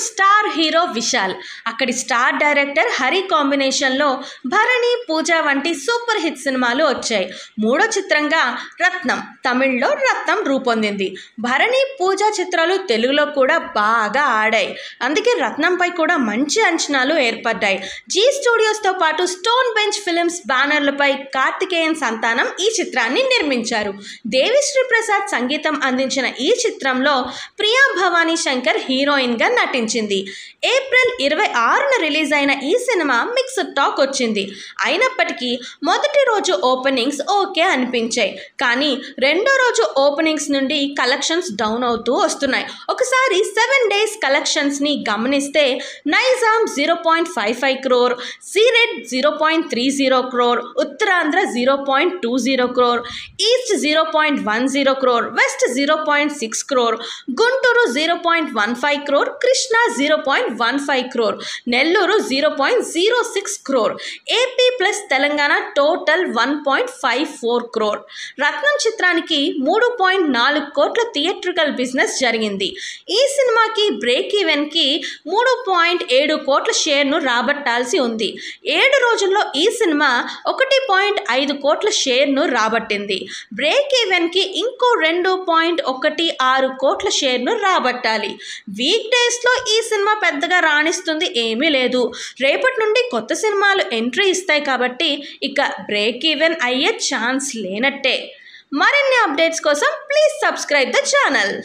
Bollywood star hero Vishal. అక్కడి star director Hari కాంబినేషన్లో భరణి పూజ వంటి సూపర్ హిట్ సినిమాలు వచ్చాయి. మూడో చిత్రంగా రత్నం తమిళ్ళో రత్నం రూపొందింది. భరణి పూజ చిత్రాలు తెలుగులో కూడా బాగా ఆడాయి. అందుకే రత్నంపై కూడా మంచి అంచనాలు ఏర్పడ్డాయి. జీ స్టూడియోస్తో పాటు స్టోన్ బెంచ్ ఫిలిమ్స్ బ్యానర్లపై కార్తికేయన్ సంతానం ఈ చిత్రాన్ని నిర్మించారు. దేవిశ్రీ ప్రసాద్ సంగీతం అందించిన ఈ చిత్రంలో ప్రియా భవానీ శంకర్ హీరోయిన్గా నటించింది ఏప్రిల్ ఇరవై ఆరున రిలీజ్ అయిన ఈ సినిమా మిక్స్డ్ టాక్ వచ్చింది. అయినప్పటికీ మొదటి రోజు ఓపెనింగ్స్ ఓకే అనిపించాయి. కానీ రెండో రోజు ఓపెనింగ్స్ నుండి కలెక్షన్స్ డౌన్ అవుతూ వస్తున్నాయి. ఒకసారి సెవెన్ డేస్ కలెక్షన్స్ని గమనిస్తే Nizam zero point five five crore Ceded zero point three zero crore Uttarandhra zero point two zero crore east zero point one zero crore west zero point six crore Guntur zero point one five crore Krishna zero point one five crore Nellore zero point zero six crore AP plus Telangana total one point five four crore Rathnam చిత్రానికి మూడు point నాలుగు కోట్ల theatrical business జరిగింది. ఈ సినిమాకి break ఈవెన్కి మూడు point ఏడు కోట్ల షేర్ను రాబట్టాల్సి ఉంది. ఏడు రోజుల్లో ఈ సినిమా ఒకటి పాయింట్ ఐదు కోట్ల షేర్ను రాబట్టింది. బ్రేక్ ఈవెన్కి ఇంకో రెండు పాయింట్ ఒకటి ఆరు కోట్ల షేర్ను రాబట్టాలి. వీక్ డేస్లో ఈ సినిమా పెద్దగా రాణిస్తుంది ఏమీ లేదు. రేపటి నుండి కొత్త సినిమాలు ఎంట్రీ ఇస్తాయి కాబట్టి ఇక బ్రేక్ ఈవెన్ అయ్యే ఛాన్స్ లేనట్టే. మరిన్ని అప్డేట్స్ కోసం ప్లీజ్ సబ్స్క్రైబ్ ద ఛానల్